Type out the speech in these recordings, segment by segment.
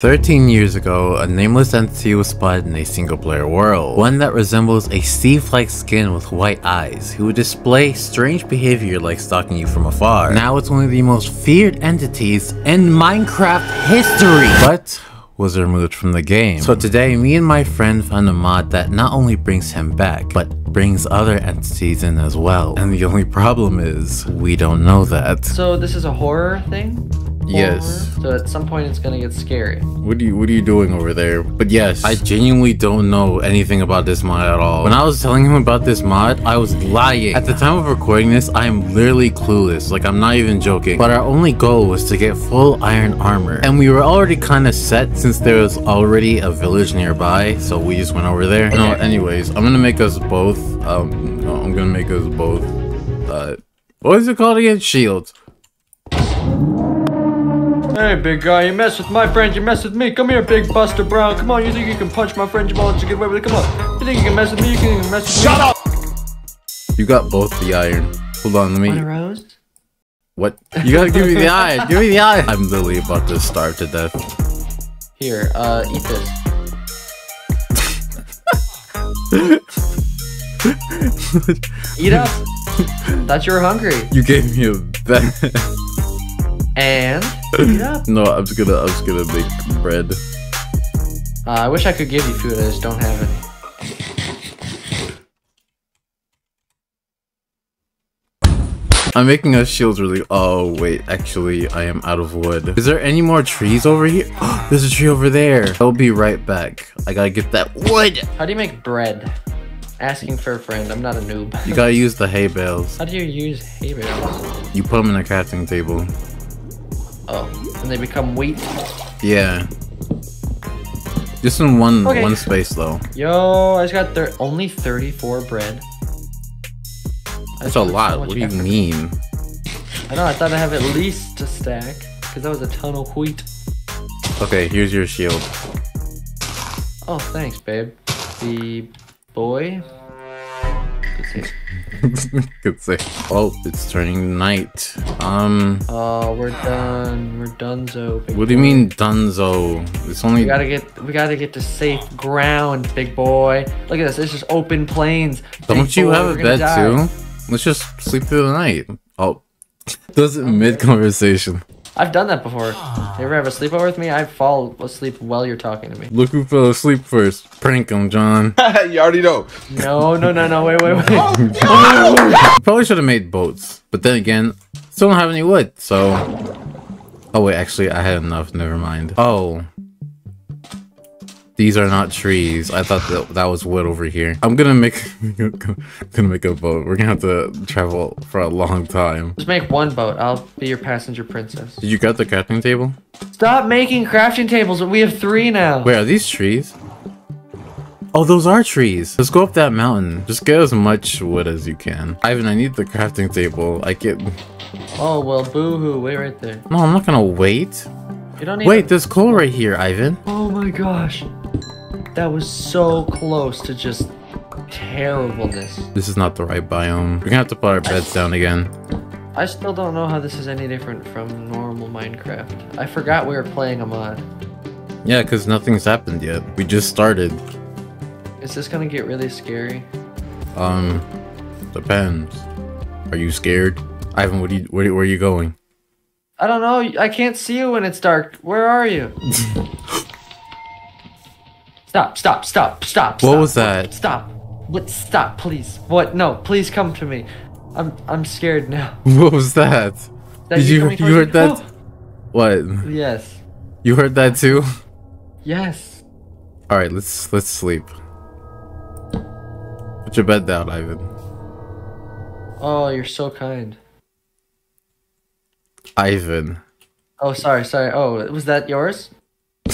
13 years ago, a nameless entity was spotted in a single-player world, one that resembles a thief-like skin with white eyes, who would display strange behavior like stalking you from afar. Now it's one of the most feared entities in Minecraft history, but was removed from the game. So today, me and my friend found a mod that not only brings him back, but brings other entities in as well. And the only problem is, we don't know that. So this is a horror thing? Yes. So at some point it's gonna get scary. What are you what are you doing over there? But yes, I genuinely don't know anything about this mod at all. When I was telling him about this mod, I was lying. At the time of recording this, I am literally clueless. Like I'm not even joking. But our only goal was to get full iron armor. And we were already kind of set since there was already a village nearby. So we just went over there. No, anyways, I'm gonna make us both um no, I'm gonna make us both uh what is it called again? Shields. Hey, big guy, you mess with my friends, you mess with me. Come here, big Buster Brown. Come on, you think you can punch my friend Jamal and get away with it? Come on. You think you can mess with me? You can mess with Shut me? Shut up! You got both the iron. Hold on, let me Want a rose? What? You gotta give me the eye. Give me the eye. I'm literally about to starve to death. Here, uh, eat this. Eat up. Thought you were hungry. You gave me a bed. And up. no, I'm just gonna. I'm just gonna make bread. Uh, I wish I could give you food. I just don't have any. I'm making us shields really. Oh wait, actually, I am out of wood. Is there any more trees over here? There's a tree over there. I'll be right back. I gotta get that wood. How do you make bread? Asking for a friend. I'm not a noob. You gotta use the hay bales. How do you use hay bales? You put them in a crafting table. Oh, and they become wheat. Yeah. Just in one Okay. one space though. Yo, I just got thir- only 34 bread. That's a lot. What do you mean? I know, I thought I'd have at least a stack. Because that was a ton of wheat. Okay, here's your shield. Oh, thanks, babe. The boy. Let's see. Could say. Oh, it's turning night. Um, Oh, we're done. We're donezo. big what do you boy. mean, Dunzo? It's only. We gotta get, we gotta get to safe ground, big boy. Look at this. It's just open plains. Don't you boy, have a bed die. too? Let's just sleep through the night. Oh, does it mid conversation? I've done that before. You ever have a sleepover with me? I fall asleep while you're talking to me. Look who fell asleep first. Prank him, John. you already know. No, no, no, no. Wait, wait, wait. Oh, Probably should have made boats, but then again, still don't have any wood. So, oh wait, actually, I had enough. Never mind. Oh. These are not trees. I thought that that was wood over here. I'm gonna make gonna make a boat. We're gonna have to travel for a long time. Just make one boat. I'll be your passenger princess. Did you get the crafting table? Stop making crafting tables. We have three now. Wait, are these trees? Oh, those are trees. Let's go up that mountain. Just get as much wood as you can. Ivan, I need the crafting table. I get. Oh well, boo-hoo. Wait right there. No, I'm not gonna wait. You don't need. Wait, there's coal right here, Ivan. Oh my gosh. That was so close to just terribleness. This is not the right biome. We're gonna have to put our beds down again. I still don't know how this is any different from normal Minecraft. I forgot we were playing a mod. Yeah, because nothing's happened yet. We just started. Is this gonna get really scary? Um, depends. Are you scared? Ivan, what do you, where, where are you going? I don't know. I can't see you when it's dark. Where are you? stop, stop, stop, stop. What stop. was that? Stop. What? Stop, please. What? No, please come to me. I'm I'm scared now. What was that? That Did you, coming you heard that? What? Oh, yes. You heard that too? Yes. Alright, let's, let's sleep. Put your bed down, Ivan. Oh, you're so kind. Ivan. Oh, sorry, sorry. Oh, was that yours?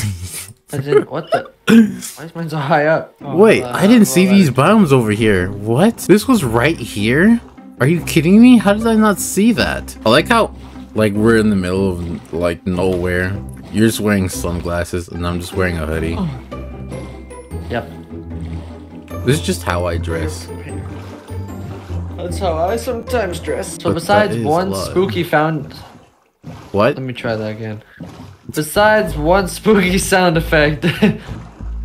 I didn't. What the? Why is mine so high up? Oh, Wait, uh, I didn't see these biomes over here. What? This was right here? Are you kidding me? How did I not see that? I like how, like, we're in the middle of, like, nowhere. You're just wearing sunglasses, and I'm just wearing a hoodie. Yep. This is just how I dress. That's how I sometimes dress. So But besides one spooky found. What? Let me try that again. Besides one spooky sound effect,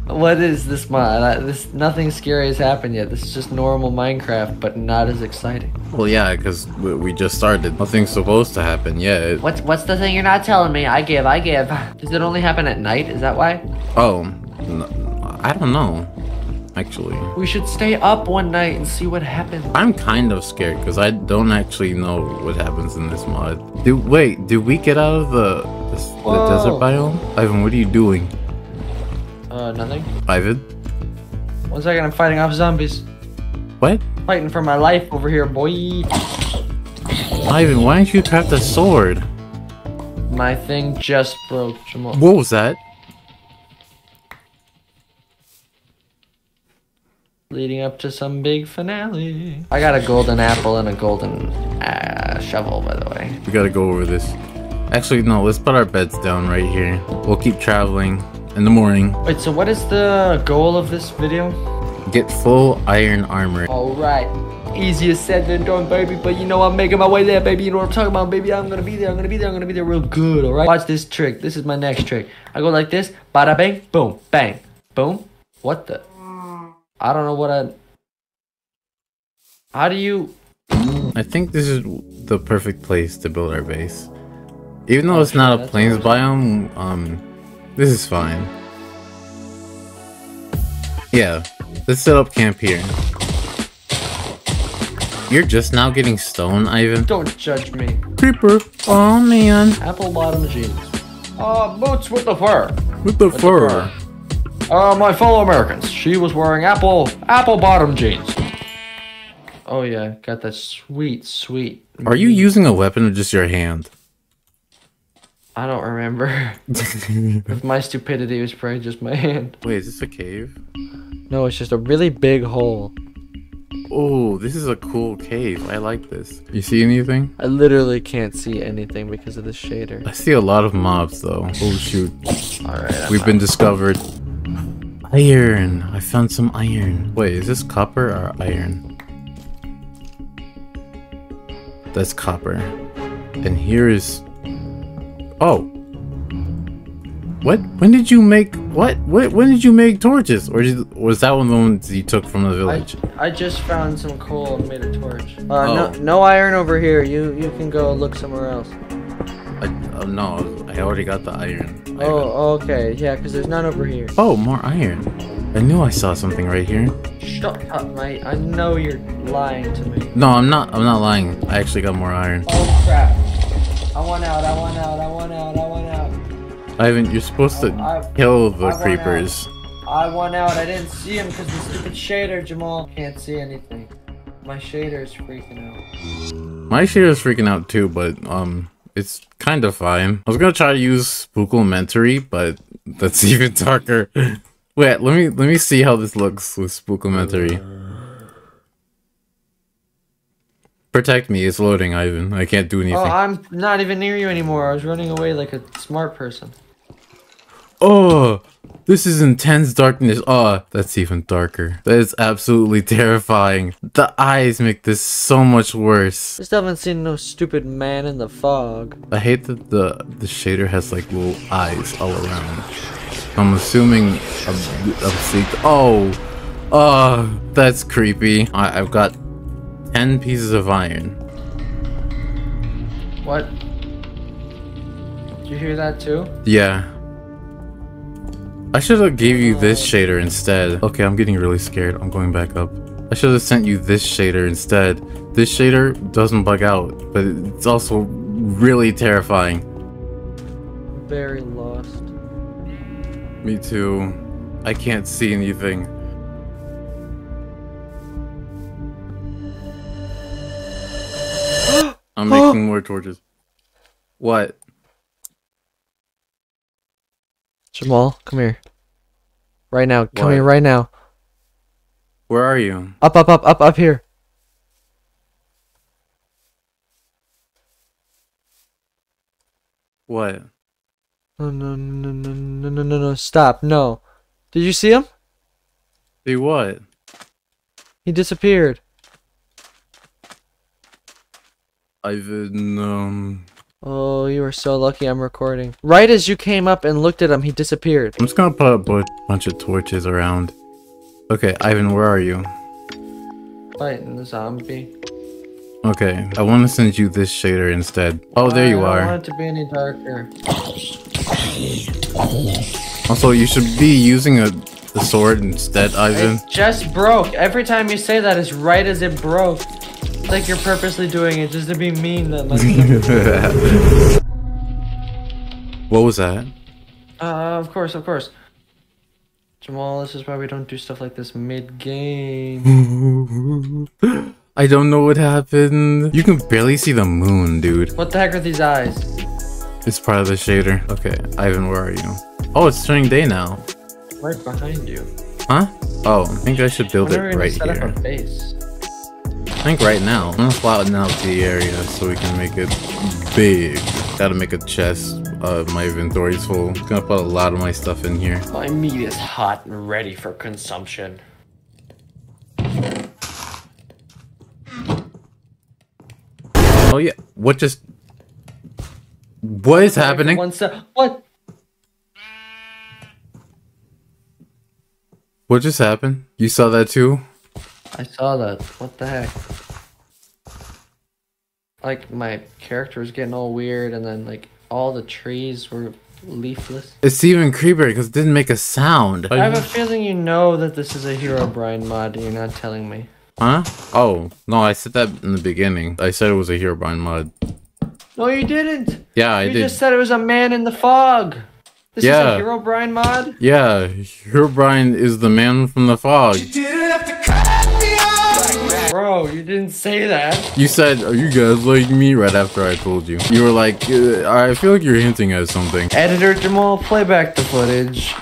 what is this mod? Uh, this nothing scary has happened yet. This is just normal Minecraft, but not as exciting. Well, yeah, because we, we just started. Nothing's supposed to happen yet. What's what's the thing you're not telling me? I give, I give. Does it only happen at night? Is that why? Oh, I don't know. Actually, We should stay up one night and see what happens. I'm kind of scared because I don't actually know what happens in this mod. Did wait? Did we get out of the the, the desert biome? Ivan, what are you doing? Uh, nothing. Ivan, One second, I'm fighting off zombies. what? Fighting for my life over here, boy. Ivan, why didn't you craft a sword? My thing just broke, Jamal. What was that? Leading up to some big finale. I got a golden apple and a golden uh, shovel, by the way. We gotta go over this. Actually, no. Let's put our beds down right here. We'll keep traveling in the morning. Wait, so what is the goal of this video? Get full iron armor. Alright. Easier said than done, baby. But you know I'm making my way there, baby. You know what I'm talking about, baby. I'm gonna be there. I'm gonna be there. I'm gonna be there real good. All right. Watch this trick. This is my next trick. I go like this. Bada bang, boom, bang, boom. What the? I don't know what I. How do you? I think this is the perfect place to build our base. Even though Oh, it's sure, not a plains biome, um, this is fine. Yeah, let's set up camp here. You're just now getting stone, Ivan? Don't judge me. Creeper! Oh man! Apple bottom jeans. Uh, boots with the fur. With the the fur! fur? Uh, my fellow Americans. She was wearing apple apple bottom jeans. Oh yeah, got that sweet, sweet. Are you using a weapon or just your hand? I don't remember. If my stupidity was probably just my hand. Wait, is this a cave? No, it's just a really big hole. Oh, this is a cool cave. I like this. You see anything? I literally can't see anything because of the shader. I see a lot of mobs though. Oh shoot. Alright, We've been discovered. Iron. I found some iron. Wait, is this copper or iron? That's copper. And here is. Oh. What? When did you make what? What? When did you make torches? Or did, was that one of the ones you took from the village? I just found some coal and made a torch. Uh, Oh. no, no iron over here. You you can go look somewhere else. I, oh no, I already got the iron. I- Oh, okay. Yeah, because there's none over here. Oh, more iron. I knew I saw something right here. Shut up, mate. I know you're lying to me. No, I'm not. I'm not lying. I actually got more iron. Oh crap. I want out, I want out, I want out, I want out. Ivan, you're supposed to I- kill the I creepers. I want out. I didn't see him because the stupid shader, Jamal. Can't see anything. My shader is freaking out. My shader is freaking out too, but um, it's kind of fine. I was gonna try to use Spooklementary, but that's even darker. Wait, let me let me see how this looks with Spooklementary. Protect me, it's loading, Ivan. I can't do oh, anything. Oh, I'm not even near you anymore. I was running away like a smart person. Oh, this is intense darkness. Oh, that's even darker. That is absolutely terrifying. The eyes make this so much worse. Just haven't seen no stupid man in the fog. I hate that the the shader has like little eyes all around. I'm assuming a seek- Oh, oh, that's creepy. I, I've got ten pieces of iron. What? Did you hear that too? Yeah. I should have gave you this shader instead. Okay, I'm getting really scared. I'm going back up. I should have sent you this shader instead. This shader doesn't bug out, but it's also really terrifying. Very lost. Me too. I can't see anything. I'm making more torches. What? Jamal, come here. Right now. Come What? here right now. Where are you? Up, up, up, up, up here. What? No, no, no, no, no, no, no, no. Stop. No. Did you see him? See what? He disappeared. I've um Oh, you were so lucky I'm recording. Right as you came up and looked at him, he disappeared. I'm just gonna put a bunch of torches around. Okay, Ivan, where are you? Fighting the zombie. Okay, I want to send you this shader instead. Oh, there you I don't are. want it to be any darker. Also, you should be using a, a sword instead, Ivan. It just broke. Every time you say that, it's right as it broke. Like you're purposely doing it just to be mean. That much. what was that? uh, of course, of course. Jamal, this is why we don't do stuff like this mid-game. I don't know what happened. You can barely see the moon, dude. what the heck are these eyes? It's part of the shader. Okay, Ivan, where are you? Oh, it's turning day now. Right behind you. Huh? Oh, I think I should build it right set here. Up a base? I think right now. I'm gonna flatten out the area so we can make it big. Gotta make a chest. Uh, my inventory's full. Gonna put a lot of my stuff in here. My meat is hot and ready for consumption. Oh yeah, what just... What is happening? One step. What? What just happened? You saw that too? I saw that. What the heck? Like my character was getting all weird, and then like all the trees were leafless. It's even creepier because it didn't make a sound. I have a feeling you know that this is a Hero Brian mod. and You're not telling me. Huh? Oh, no, I said that in the beginning. I said it was a Hero Brian mod. No, you didn't. Yeah, I you did. You just said it was a man in the fog. This Yeah. is a Hero Brian mod. Yeah, Hero Brian is the man from the fog. Bro, you didn't say that. You said, are you guys like me? Right after I told you. You were like, uh, I feel like you're hinting at something. Editor Jamal, play back the footage.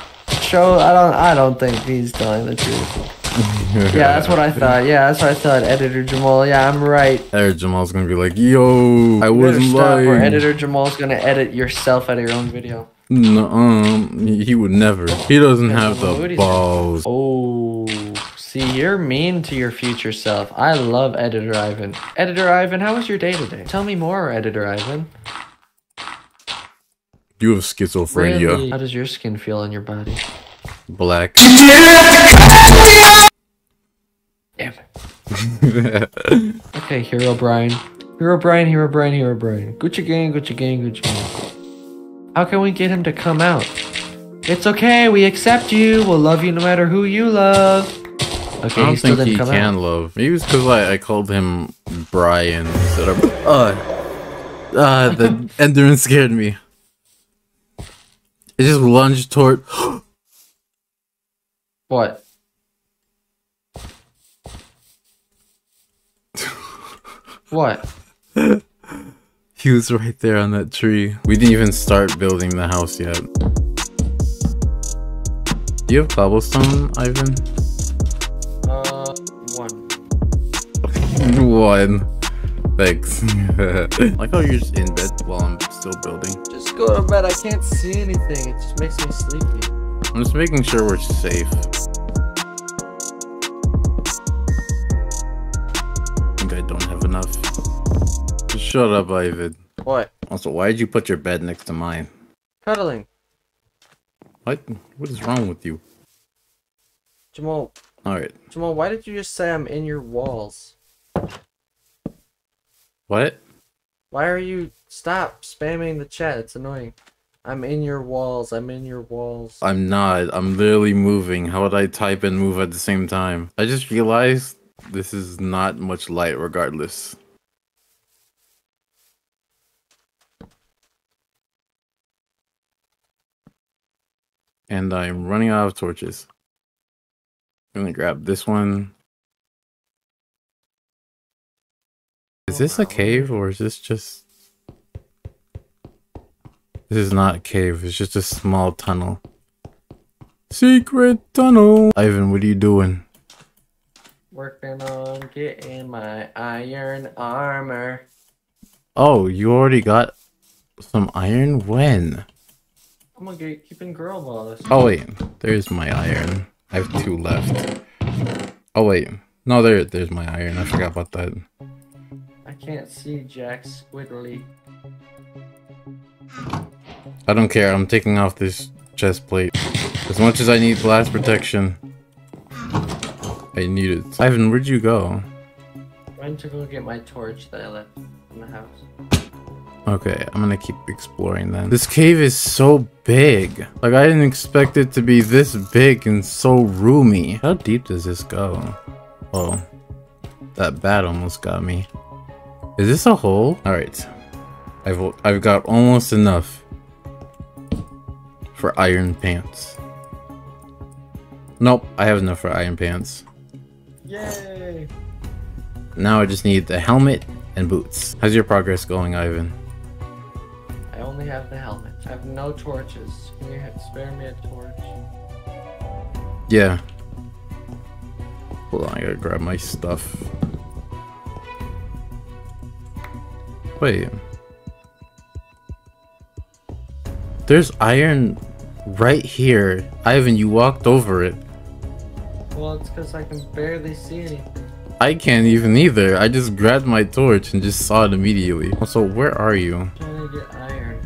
Show. I don't. I don't think he's telling the truth. Yeah, that's what I thought. Yeah, that's what I thought. Editor Jamal. Yeah, I'm right. Editor Jamal's gonna be like, yo, I wasn't stop, or lying. Editor Jamal's gonna edit yourself out of your own video. No, um, he would never. He doesn't have the balls. Oh, see, you're mean to your future self. I love Editor Ivan. Editor Ivan, how was your day today? Tell me more, Editor Ivan. You have schizophrenia. Really? How does your skin feel on your body? Black. Damn it. Okay, Hero Brian. Hero Brian, Hero Brian, Hero Brian. Gucci gang, Gucci gang, Gucci gang. How can we get him to come out? It's okay, we accept you. We'll love you no matter who you love. Okay, I don't still think he can out. love. Maybe it's because I, I called him Brian instead of. Uh, uh, the Enderman scared me. It just lunged toward. What? what? he was right there on that tree. We didn't even start building the house yet. Do you have cobblestone, Ivan? One. Thanks. like how you're just in bed while I'm still building. Just go to bed. I can't see anything. It just makes me sleepy. I'm just making sure we're safe. I think I don't have enough. Just shut up, Ivan. What? Also, why did you put your bed next to mine? Cuddling. What? What is wrong with you? Jamal, Alright. Jamal, why did you just say I'm in your walls? What? Why are you stop spamming the chat? It's annoying. I'm in your walls. I'm in your walls. I'm not. I'm literally moving. How would I type and move at the same time? I just realized this is not much light regardless. And I'm running out of torches. I'm gonna grab this one. Is this a cave or is this just... This is not a cave, it's just a small tunnel. Secret tunnel! Ivan, what are you doing? Working on getting my iron armor. Oh, you already got some iron? When? I'm gonna get keeping girl balls. Oh wait, there's my iron. I have two left. Oh wait, no, there, there's my iron. I forgot about that. I can't see Jack Squiddly. I don't care. I'm taking off this chest plate. As much as I need blast protection, I need it. Ivan, where'd you go? I went to go get my torch that I left in the house. Okay, I'm gonna keep exploring then. This cave is so big. Like, I didn't expect it to be this big and so roomy. How deep does this go? Oh, that bat almost got me. Is this a hole? All right, I've I've got almost enough for iron pants. Nope, I have enough for iron pants. Yay! Now I just need the helmet and boots. How's your progress going, Ivan? I only have the helmet. I have no torches. Can you have- spare me a torch? Yeah. Hold on, I gotta grab my stuff. Wait. There's iron right here. Ivan, you walked over it. Well, it's because I can barely see anything. I can't even either. I just grabbed my torch and just saw it immediately. Also, where are you? I'm trying to get iron.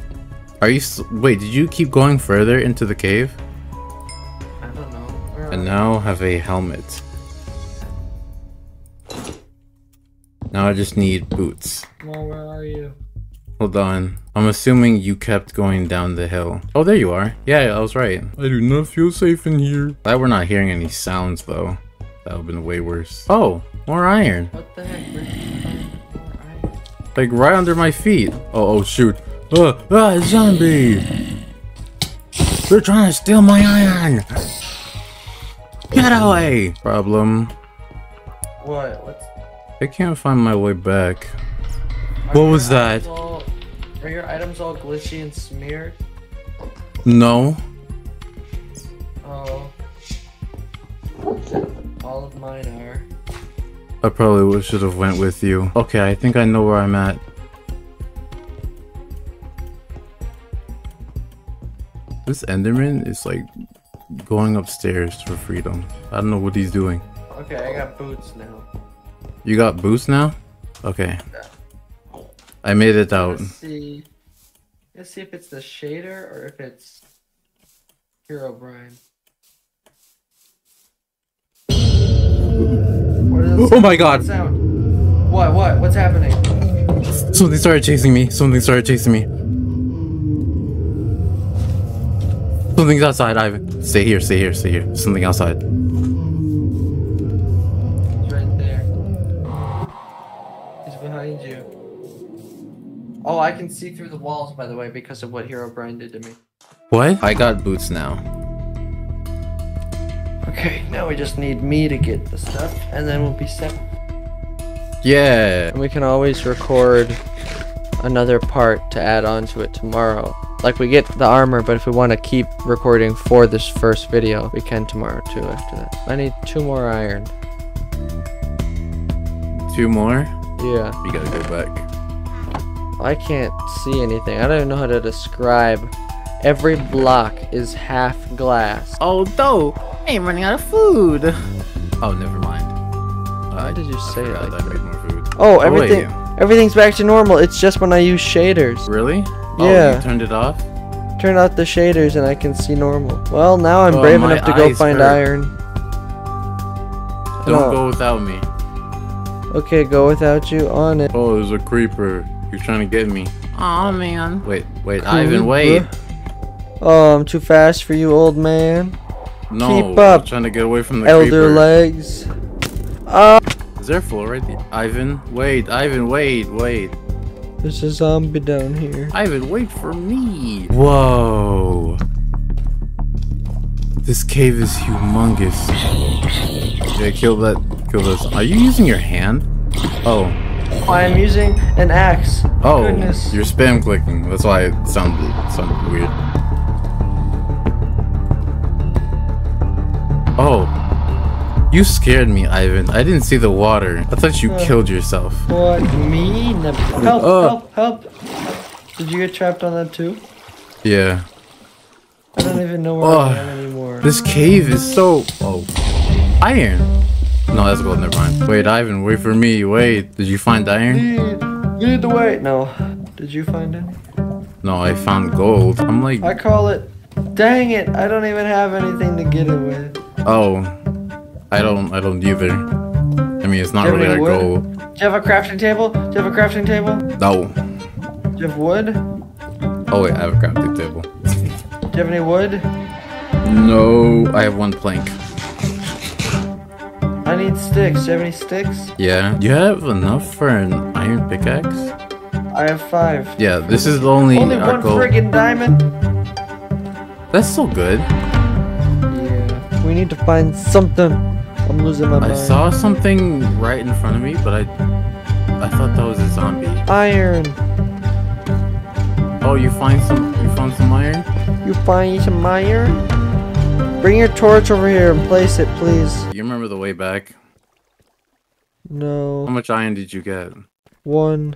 Are you s- wait, did you keep going further into the cave? I don't know. And now have a helmet. Now I just need boots. Well, where are you? Hold on. I'm assuming you kept going down the hill. Oh, there you are. Yeah, I was right. I do not feel safe in here. Glad we're not hearing any sounds, though. That would have been way worse. Oh, more iron. What the heck? Where did you find more iron? Like right under my feet. Oh, oh shoot. Ah, ah, zombie! They're trying to steal my iron! Get away! Problem. What? What's? I can't find my way back. are What was that? all- are your items all glitchy and smeared? No. Oh. All of mine are. I probably should have went with you. Okay, I think I know where I'm at. This Enderman is like going upstairs for freedom. I don't know what he's doing. Okay, I got boots now. You got boost now? Okay. I made it out. Let's see. Let's see if it's the shader or if it's Hero Brian. Oh my god! sound? What? What? What's happening? Something started chasing me. Something started chasing me. Something's outside, Ivan. Stay here, stay here, stay here. Something outside. See through the walls, by the way, because of what Hero Brian did to me. What? I got boots now. Okay, now we just need me to get the stuff, and then we'll be set. Yeah. And we can always record another part to add on to it tomorrow. Like we get the armor, but if we want to keep recording for this first video, we can tomorrow too after that. I need two more iron. Two more? Yeah. You gotta go back. I can't see anything. I don't even know how to describe. Every block is half glass. Oh no! I am running out of food! Oh, never mind. Why did you say it like I made more food. Oh, oh, wait. everything everything's back to normal. It's just when I use shaders. Really? Oh, Yeah. you turned it off? Turn out the shaders and I can see normal. Well, now I'm Oh, brave enough to go find hurt. iron. Don't No. go without me. Okay, go without you on it. Oh, there's a creeper. You're trying to get me. Oh man. Wait, wait, Creeper. Ivan, wait. Oh, I'm too fast for you, old man. No, Keep I'm up, trying to get away from the Elder creeper. legs. Ah, Is there a floor right there? Ivan, wait, Ivan, wait, wait. there's a zombie down here. Ivan, wait for me. Whoa. This cave is humongous. Yeah, kill that. Kill this. Are you using your hand? Oh. I am using an axe. Oh. Goodness. You're spam clicking. That's why it sounded, sounded weird. Oh. You scared me, Ivan. I didn't see the water. I thought you Uh. killed yourself. What? Me? Never. Help, Oh. help, help. Did you get trapped on that too? Yeah. I don't even know where Oh. I am anymore. This cave is so. Oh. Iron. No, that's gold. Never mind. Wait, Ivan, wait for me. Wait. Did you find iron? Lead, lead the way. No. Did you find any? No, I found gold. I'm like, I call it. Dang it! I don't even have anything to get it with. oh, I don't, I don't either. I mean, it's not Do you have really wood? goal. Do you have a crafting table? Do you have a crafting table? No. Do you have wood? Oh wait, I have a crafting table. Do you have any wood? No, I have one plank. I need sticks. Do you have any sticks? Yeah. You have enough for an iron pickaxe? I have five. Yeah, this is the only, Only one goal. friggin' diamond. That's still good. Yeah. We need to find something. I'm losing my I mind. saw something right in front of me, but I, I thought that was a zombie. iron. Oh, you find some, you found some iron? You find some iron? Bring your torch over here and place it, please. You remember the way back? No. How much iron did you get? One.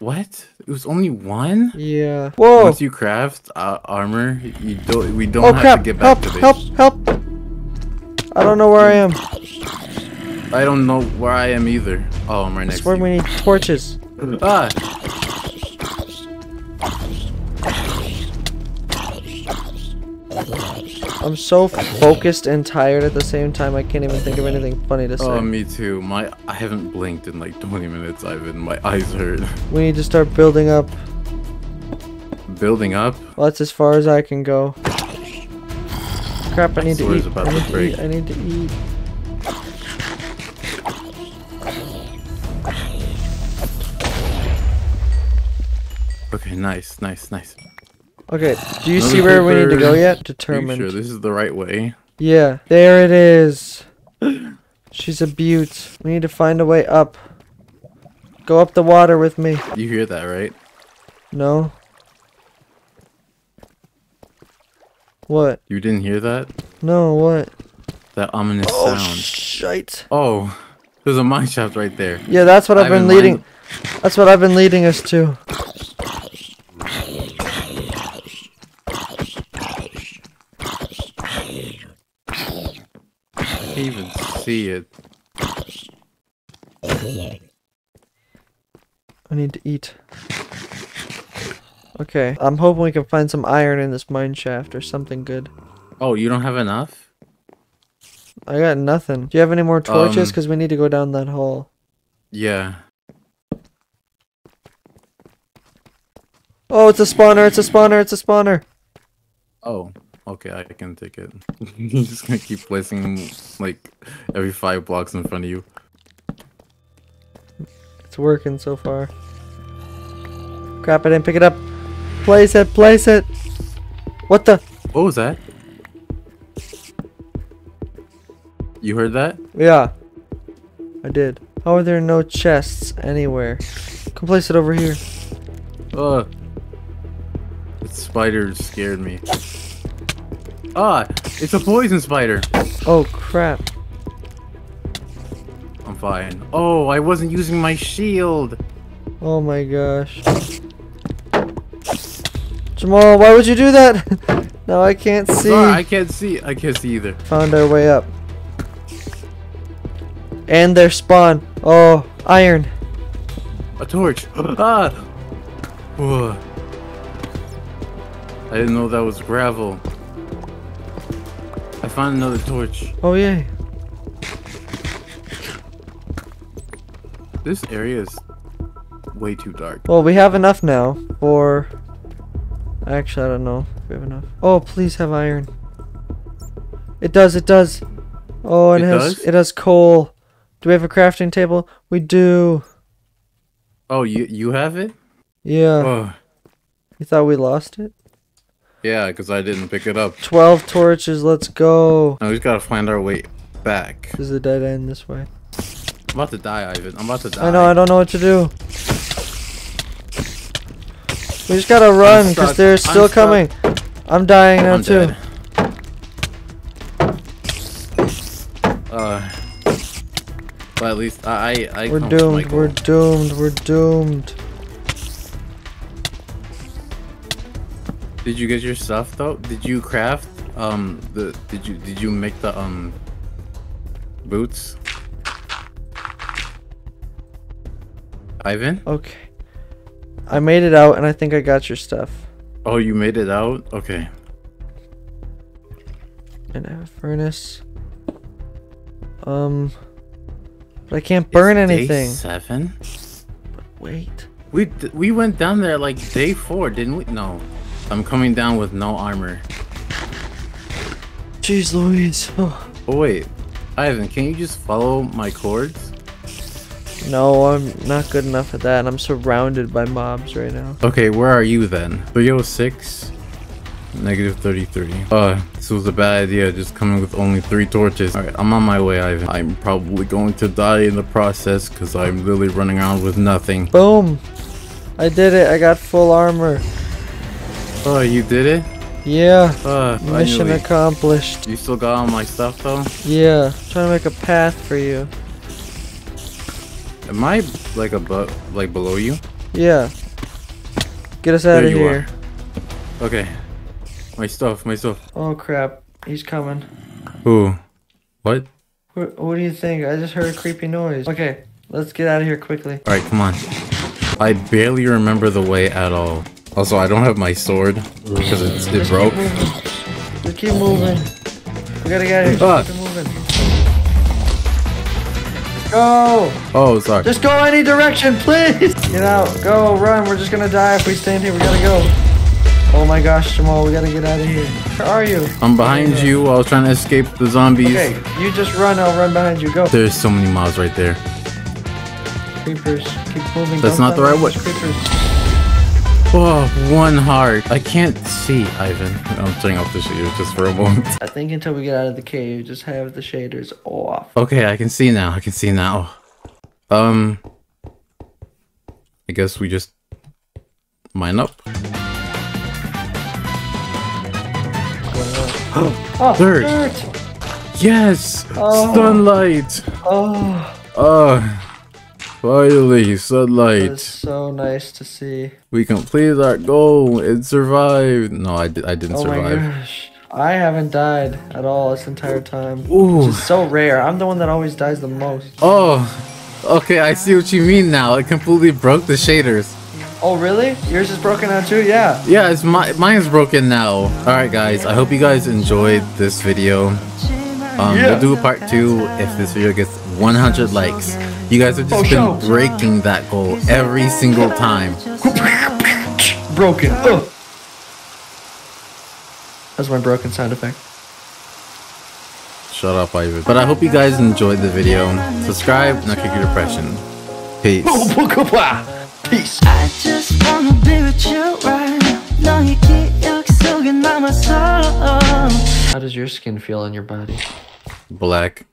What? It was only one? Yeah. Whoa. Once you craft uh, armor, you don't. We don't Oh have crap! to get back Help! to Help! base. Help! I don't know where I am. I don't know where I am either. Oh, I'm right next That's where we need torches. Ah! I'm so focused and tired at the same time. I can't even think of anything funny to say. Oh, me too. My I haven't blinked in like 20 minutes. Ivan, my eyes hurt. we need to start building up. Building up. Well, that's as far as I can go. Crap! I need to eat. I need to break. eat. I need to eat. Okay, nice, nice, nice. Okay. Do you Another see where we need to go yet? Are you Determined. sure this is the right way? Yeah, there it is. She's a beaut. We need to find a way up. Go up the water with me. You hear that, right? No? What? You didn't hear that? No, what? That ominous Oh, sound. shite. Oh, there's a mine shaft right there. Yeah, that's what I've Ivan, been mine- leading. That's what I've been leading us to. I can't even see it. I need to eat. Okay, I'm hoping we can find some iron in this mine shaft or something good. Oh, you don't have enough? I got nothing. Do you have any more torches? Um, Because we need to go down that hole. Yeah. Oh, it's a spawner, it's a spawner, it's a spawner. Oh, okay, I can take it. You're just gonna keep placing them like every five blocks in front of you. It's working so far. Crap, I didn't pick it up. Place it, place it. What the? What was that? You heard that? Yeah. I did. How are there no chests anywhere? Come place it over here. Uh, the spider scared me. Ah, it's a poison spider. Oh crap. I'm fine. Oh, I wasn't using my shield. Oh my gosh. Jamal, why would you do that? now I can't see. Sorry, I can't see. I can't see either. Found our way up. And their spawn. Oh, iron. A torch. ah. Whoa. I didn't know that was gravel. I found another torch. Oh yay. This area is way too dark. Well, we have enough now for. Actually, I don't know if we have enough. Oh, please have iron. It does. It does. Oh, it, It has. does? It has coal. Do we have a crafting table? We do. Oh, you you have it? Yeah. Oh, You thought we lost it? Yeah, because I didn't pick it up. Twelve torches. Let's go. Now we just gotta find our way back. This is the dead end this way. I'm about to die, Ivan. I'm about to die. I know. I don't know what to do. We just gotta run because they're I'm still coming. I'm dying now I'm too. dead. Uh, but at least I I, I We're come to my doomed. We're doomed. We're doomed. Did you get your stuff though? Did you craft um the did you did you make the um boots? Ivan? Okay. I made it out, and I think I got your stuff. Oh, you made it out? Okay. And I have a furnace. Um, but I can't burn It's day anything. seven? Wait. We d- we went down there like day four, didn't we? No. I'm coming down with no armor. Jeez Louise. Oh. Oh wait, Ivan, can you just follow my cords? No, I'm not good enough at that, I'm surrounded by mobs right now. Okay, where are you then? 306, negative 33. Uh, this was a bad idea, just coming with only three torches. Alright, I'm on my way, Ivan. I'm probably going to die in the process because I'm literally running around with nothing. Boom! I did it. I got full armor. Oh, you did it? Yeah. Uh, Mission finally. accomplished. You still got all my stuff though? Yeah. trying to make a path for you. Am I like above, like below you? Yeah. Get us There out of you here. Okay. My stuff, my stuff. Oh crap. He's coming. Ooh. What? What, what do you think? I just heard a creepy noise. Okay, let's get out of here quickly. Alright, come on. I barely remember the way at all. Also, I don't have my sword because it's, it broke. Keep moving. Just keep moving. We gotta get out here. Ah. Just keep moving. Go! Oh, sorry. Just go any direction, please! Get out. Go, run. We're just gonna die if we stand here. We gotta go. Oh my gosh, Jamal, we gotta get out of here. Where are you? I'm behind you. I was trying to escape the zombies. Okay, you just run. I'll run behind you. Go. There's so many mobs right there. Creepers. Keep moving. That's Don't not the right way. Creepers. Oh, one heart. I can't see, Ivan. I'm turning off the shaders just for a moment. I think until we get out of the cave, just have the shaders off. Okay, I can see now. I can see now. Um, I guess we just mine up. Oh, Dirt. dirt. Yes, Oh. sunlight. Oh, Oh, finally, it's sunlight. so nice to see. We completed our goal It survived. No, I, di- I didn't Oh my survive. gosh. I haven't died at all this entire time. Ooh. Which is so rare. I'm the one that always dies the most. Oh, okay, I see what you mean now. It completely broke the shaders. Oh, really? Yours is broken now too? Yeah. Yeah, it's my mine's broken now. All right, guys. I hope you guys enjoyed this video. Um, Yeah. we'll do a part two if this video gets 100 likes. You guys have just Oh, been show. breaking that goal every single time. Broken. Ugh. That's my broken sound effect. Shut up, Ivan. But I hope you guys enjoyed the video. Subscribe, and I'll kick your depression. Peace. Peace. I just wanna be with you right now 너의 기억 속에 남아서 How does your skin feel on your body? Black.